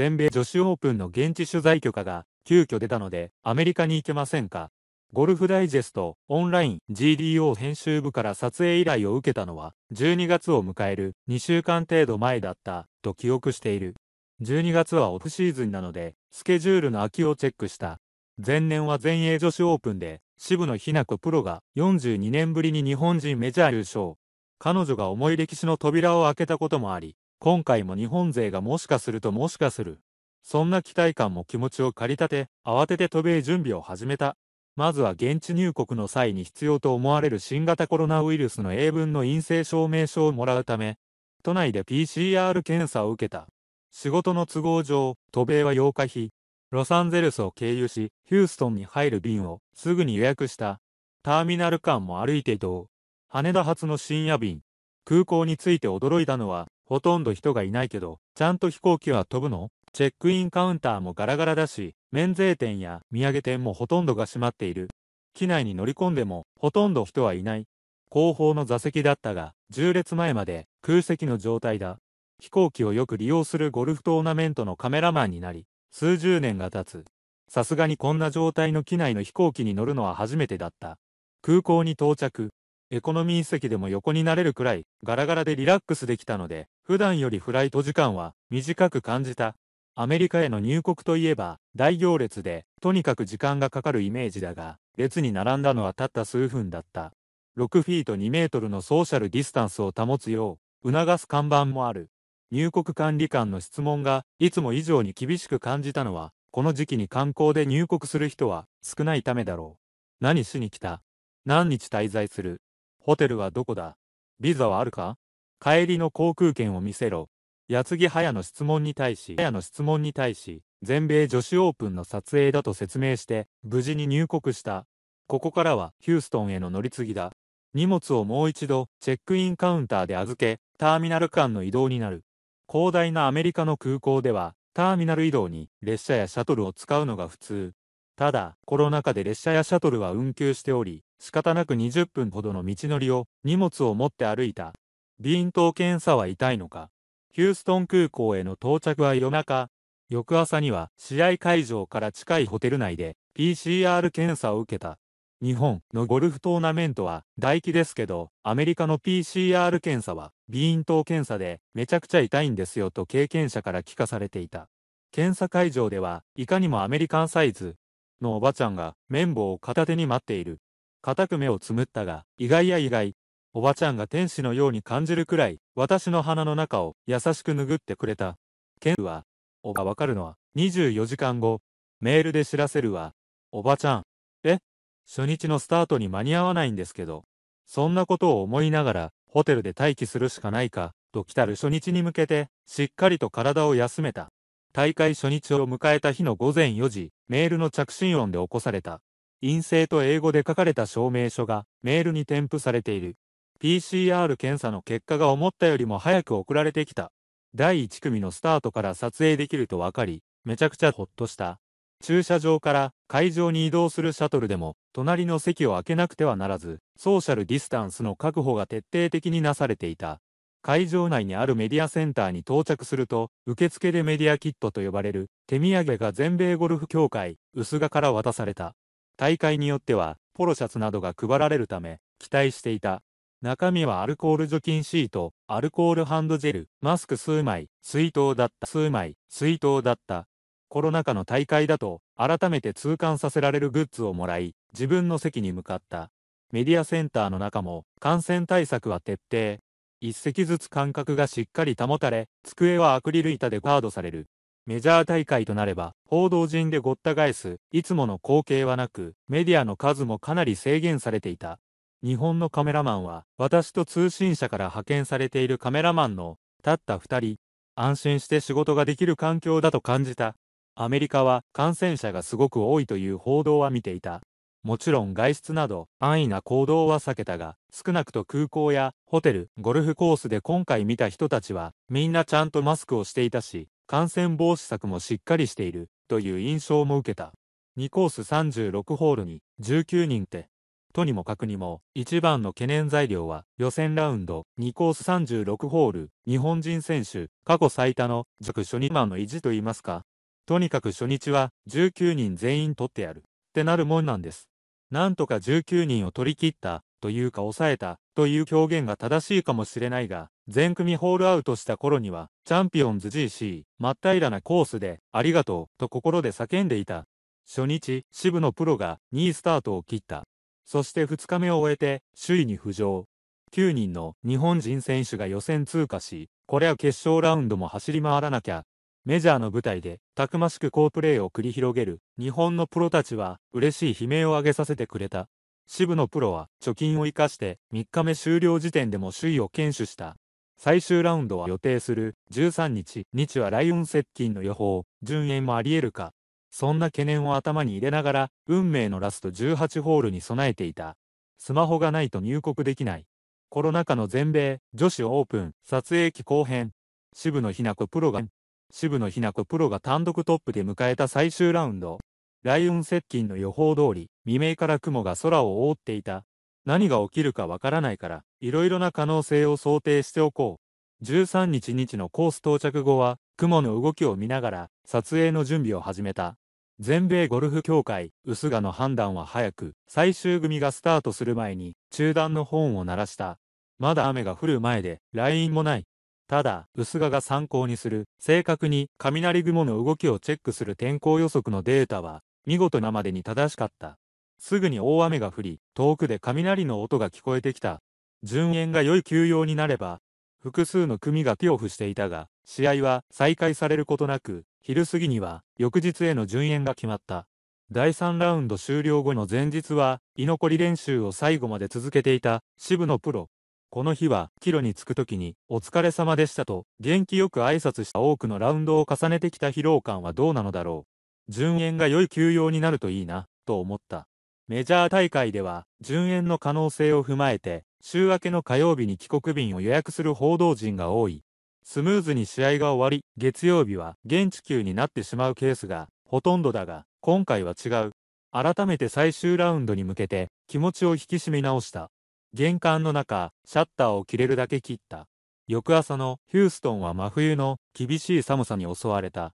全米女子オープンの現地取材許可が急遽出たのでアメリカに行けませんか？ゴルフダイジェストオンライン GDO 編集部から撮影依頼を受けたのは12月を迎える2週間程度前だったと記憶している。12月はオフシーズンなのでスケジュールの空きをチェックした。前年は全英女子オープンで渋野日向子プロが42年ぶりに日本人メジャー優勝。彼女が重い歴史の扉を開けたこともあり、今回も日本勢がもしかするともしかする。そんな期待感も気持ちを駆り立て、慌てて渡米準備を始めた。まずは現地入国の際に必要と思われる新型コロナウイルスの英文の陰性証明書をもらうため、都内で PCR 検査を受けた。仕事の都合上、渡米は8日日、ロサンゼルスを経由し、ヒューストンに入る便をすぐに予約した。ターミナル間も歩いて移動。羽田発の深夜便。空港に着いて驚いたのは、ほとんど人がいないけど、ちゃんと飛行機は飛ぶの？チェックインカウンターもガラガラだし、免税店や土産店もほとんどが閉まっている。機内に乗り込んでも、ほとんど人はいない。後方の座席だったが、10列前まで空席の状態だ。飛行機をよく利用するゴルフトーナメントのカメラマンになり、数十年が経つ。さすがにこんな状態の機内の飛行機に乗るのは初めてだった。空港に到着。エコノミー席でも横になれるくらいガラガラでリラックスできたので、普段よりフライト時間は短く感じた。アメリカへの入国といえば大行列でとにかく時間がかかるイメージだが、列に並んだのはたった数分だった。6フィート2メートルのソーシャルディスタンスを保つよう促す看板もある。入国管理官の質問がいつも以上に厳しく感じたのは、この時期に観光で入国する人は少ないためだろう。何しに来た？何日滞在する？ホテルはどこだ？ビザはあるか？帰りの航空券を見せろ。矢継ぎ早の質問に対し、早の質問に対し、全米女子オープンの撮影だと説明して、無事に入国した。ここからはヒューストンへの乗り継ぎだ。荷物をもう一度チェックインカウンターで預け、ターミナル間の移動になる。広大なアメリカの空港では、ターミナル移動に列車やシャトルを使うのが普通。ただ、コロナ禍で列車やシャトルは運休しており、仕方なく20分ほどの道のりを荷物を持って歩いた。便等検査は痛いのか。ヒューストン空港への到着は夜中。翌朝には試合会場から近いホテル内で PCR 検査を受けた。日本のゴルフトーナメントは大気ですけど、アメリカの PCR 検査は便等検査でめちゃくちゃ痛いんですよと経験者から聞かされていた。検査会場ではいかにもアメリカンサイズのおばちゃんが綿棒を片手に待っている。固く目をつむったが、意外や意外。おばちゃんが天使のように感じるくらい、私の鼻の中を優しく拭ってくれた。ケンは、おがわかるのは、24時間後、メールで知らせるわ。おばちゃん、え？初日のスタートに間に合わないんですけど、そんなことを思いながら、ホテルで待機するしかないか、と来たる初日に向けて、しっかりと体を休めた。大会初日を迎えた日の午前4時、メールの着信音で起こされた。陰性と英語で書かれた証明書がメールに添付されている。PCR 検査の結果が思ったよりも早く送られてきた。第1組のスタートから撮影できると分かり、めちゃくちゃほっとした。駐車場から会場に移動するシャトルでも、隣の席を空けなくてはならず、ソーシャルディスタンスの確保が徹底的になされていた。会場内にあるメディアセンターに到着すると、受付でメディアキットと呼ばれる手土産が全米ゴルフ協会、薄賀から渡された。大会によっては、ポロシャツなどが配られるため、期待していた。中身はアルコール除菌シート、アルコールハンドジェル、マスク数枚、水筒だった、数枚、水筒だった。コロナ禍の大会だと、改めて痛感させられるグッズをもらい、自分の席に向かった。メディアセンターの中も、感染対策は徹底。一席ずつ間隔がしっかり保たれ、机はアクリル板でガードされる。メジャー大会となれば、報道陣でごった返す、いつもの光景はなく、メディアの数もかなり制限されていた。日本のカメラマンは、私と通信社から派遣されているカメラマンの、たった二人、安心して仕事ができる環境だと感じた。アメリカは感染者がすごく多いという報道は見ていた。もちろん外出など安易な行動は避けたが、少なくと空港やホテル、ゴルフコースで今回見た人たちはみんなちゃんとマスクをしていたし、感染防止策もしっかりしているという印象も受けた。2コース36ホールに19人ってとにもかくにも、一番の懸念材料は、予選ラウンド、2コース36ホール、日本人選手、過去最多の、弱初日マンの意地と言いますか。とにかく初日は、19人全員取ってやる。ってなるもんなんです。なんとか19人を取り切った、というか抑えた、という表現が正しいかもしれないが、全組ホールアウトした頃には、チャンピオンズ GC、真っ平らなコースで、ありがとう、と心で叫んでいた。初日、渋野プロが2位スタートを切った。そして2日目を終えて首位に浮上。9人の日本人選手が予選通過し、これは決勝ラウンドも走り回らなきゃ。メジャーの舞台でたくましく好プレーを繰り広げる日本のプロたちは嬉しい悲鳴を上げさせてくれた。渋野プロは貯金を生かして3日目終了時点でも首位を堅守した。最終ラウンドは予定する13日、日はライオン接近の予報、順延もあり得るか。そんな懸念を頭に入れながら、運命のラスト18ホールに備えていた。スマホがないと入国できない。コロナ禍の全米女子オープン撮影期後編。渋野日向子プロが、渋野日向子プロが単独トップで迎えた最終ラウンド。雷雲接近の予報通り、未明から雲が空を覆っていた。何が起きるかわからないから、いろいろな可能性を想定しておこう。13日日のコース到着後は、雲の動きを見ながら、撮影の準備を始めた。全米ゴルフ協会、薄賀の判断は早く、最終組がスタートする前に、中断のホーンを鳴らした。まだ雨が降る前で、ラインもない。ただ、薄賀が参考にする、正確に雷雲の動きをチェックする天候予測のデータは、見事なまでに正しかった。すぐに大雨が降り、遠くで雷の音が聞こえてきた。順延が良い休養になれば、複数の組が手を付していたが、試合は再開されることなく、昼過ぎには翌日への順延が決まった。第3ラウンド終了後の前日は、居残り練習を最後まで続けていた渋野プロ。この日は、キロに着く時に、お疲れ様でしたと、元気よく挨拶した多くのラウンドを重ねてきた疲労感はどうなのだろう。順延が良い休養になるといいな、と思った。メジャー大会では、順延の可能性を踏まえて、週明けの火曜日に帰国便を予約する報道陣が多い。スムーズに試合が終わり、月曜日は現地球になってしまうケースがほとんどだが、今回は違う。改めて最終ラウンドに向けて気持ちを引き締め直した。玄関の中、シャッターを切れるだけ切った。翌朝のヒューストンは真冬の厳しい寒さに襲われた。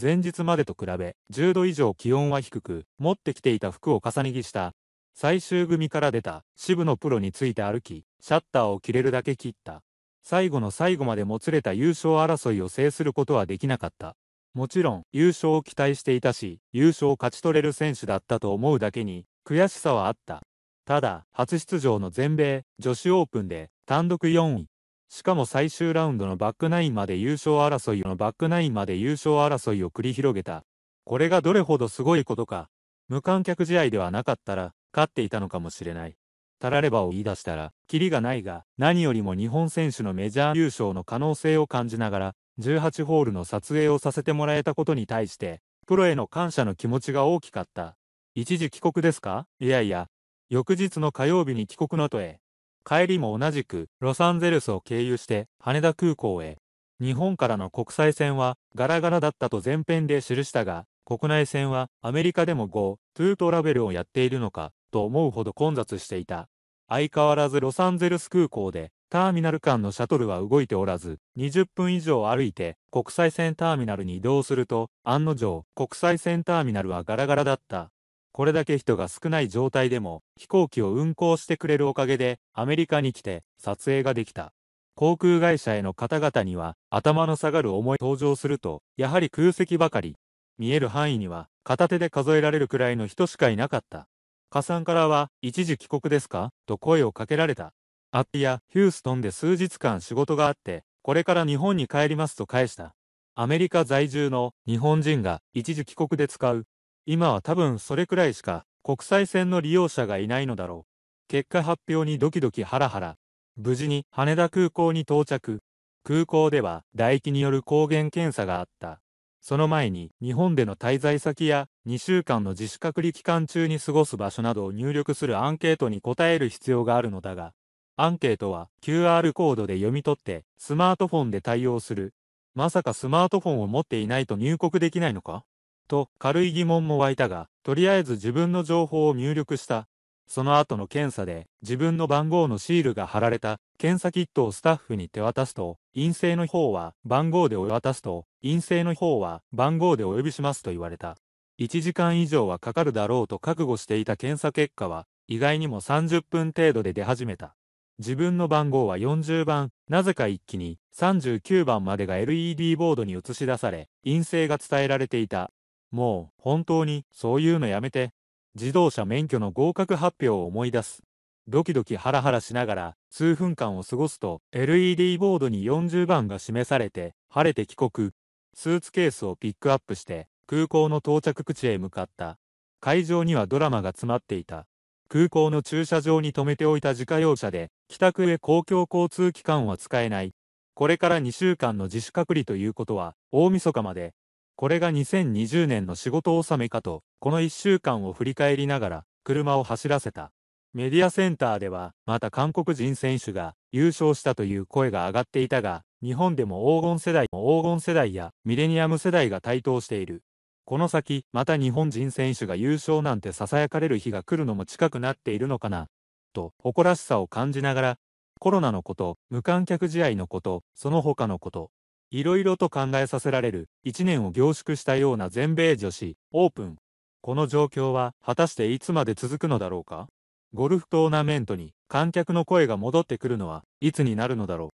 前日までと比べ10度以上気温は低く、持ってきていた服を重ね着した。最終組から出た渋野プロについて歩き、シャッターを切れるだけ切った。最後の最後までもつれた優勝争いを制することはできなかった。もちろん優勝を期待していたし、優勝を勝ち取れる選手だったと思うだけに、悔しさはあった。ただ、初出場の全米女子オープンで単独4位。しかも最終ラウンドのバックナインまで優勝争いのバックナインまで優勝争いを繰り広げた。これがどれほどすごいことか。無観客試合ではなかったら、勝っていたのかもしれない。たらればを言い出したら、キリがないが、何よりも日本選手のメジャー優勝の可能性を感じながら、18ホールの撮影をさせてもらえたことに対して、プロへの感謝の気持ちが大きかった。一時帰国ですか？いやいや、翌日の火曜日に帰国の途へ。帰りも同じく、ロサンゼルスを経由して、羽田空港へ。日本からの国際線は、ガラガラだったと前編で記したが、国内線は、アメリカでも Go、トゥートラベルをやっているのか、と思うほど混雑していた。相変わらずロサンゼルス空港でターミナル間のシャトルは動いておらず、20分以上歩いて国際線ターミナルに移動すると、案の定、国際線ターミナルはガラガラだった。これだけ人が少ない状態でも、飛行機を運航してくれるおかげで、アメリカに来て撮影ができた。航空会社への方々には、頭の下がる思い登場すると、やはり空席ばかり。見える範囲には、片手で数えられるくらいの人しかいなかった。加算からは、一時帰国ですか？と声をかけられた。アッピやヒューストンで数日間仕事があって、これから日本に帰りますと返した。アメリカ在住の日本人が一時帰国で使う。今は多分それくらいしか国際線の利用者がいないのだろう。結果発表にドキドキハラハラ。無事に羽田空港に到着。空港では唾液による抗原検査があった。その前に日本での滞在先や2週間の自主隔離期間中に過ごす場所などを入力するアンケートに答える必要があるのだが、アンケートは QR コードで読み取ってスマートフォンで対応する。まさかスマートフォンを持っていないと入国できないのか？と軽い疑問も湧いたが、とりあえず自分の情報を入力した。その後の検査で自分の番号のシールが貼られた検査キットをスタッフに手渡すと、陰性の方は番号でお渡すと、陰性の方は番号でお呼びしますと言われた。1時間以上はかかるだろうと覚悟していた検査結果は、意外にも30分程度で出始めた。自分の番号は40番、なぜか一気に39番までが LED ボードに映し出され、陰性が伝えられていた。もう、本当に、そういうのやめて。自動車免許の合格発表を思い出す。ドキドキハラハラしながら数分間を過ごすと LED ボードに40番が示されて晴れて帰国。スーツケースをピックアップして空港の到着口へ向かった。会場にはドラマが詰まっていた。空港の駐車場に止めておいた自家用車で帰宅へ公共交通機関は使えない。これから2週間の自主隔離ということは大晦日まで。これが2020年の仕事納めかと、この1週間を振り返りながら車を走らせた。メディアセンターではまた韓国人選手が優勝したという声が上がっていたが、日本でも黄金世代も黄金世代やミレニアム世代が台頭している。この先、また日本人選手が優勝なんて囁かれる日が来るのも近くなっているのかな、と誇らしさを感じながら、コロナのこと、無観客試合のこと、その他のこと、いろいろと考えさせられる1年を凝縮したような全米女子オープン。この状況は果たしていつまで続くのだろうか？ゴルフトーナメントに観客の声が戻ってくるのはいつになるのだろう？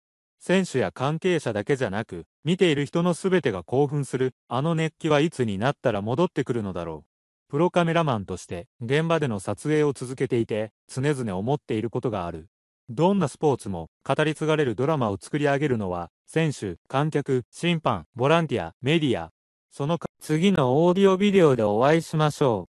選手や関係者だけじゃなく、見ている人の全てが興奮する、あの熱気はいつになったら戻ってくるのだろう。プロカメラマンとして現場での撮影を続けていて、常々思っていることがある。どんなスポーツも語り継がれるドラマを作り上げるのは、選手、観客、審判、ボランティア、メディア。そのか次のオーディオビデオでお会いしましょう。